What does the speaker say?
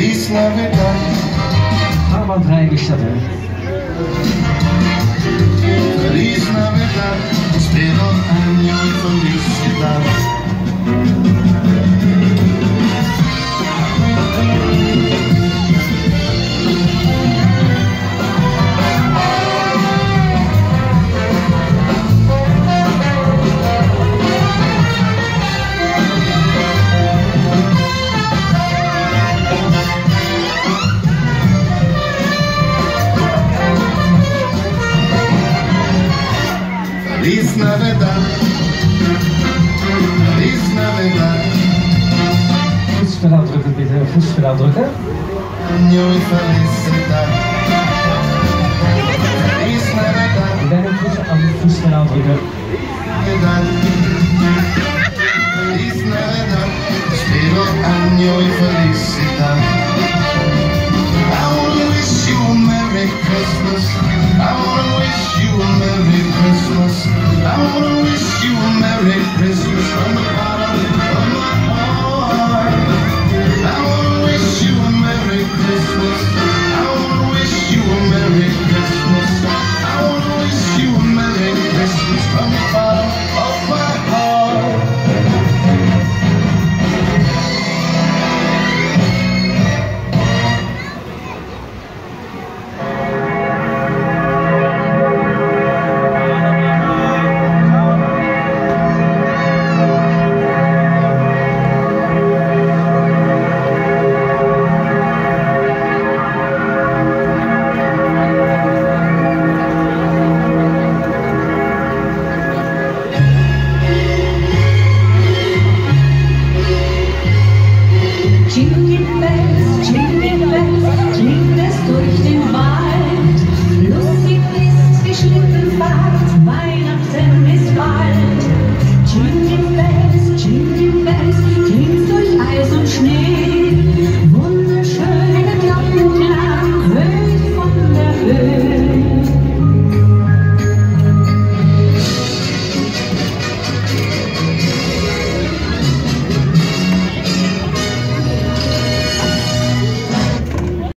Riesler Bekannt. Aber Dreieckstadt. Riesler Bekannt. Spät und ein. Feliz Navidad. Feliz Navidad. Voetspedaal drukken, bitte. Voetspedaal drukken. Ik ben ook voetspedaal drukken. Jingle bells, jingle bells, klingt es durch den Wald.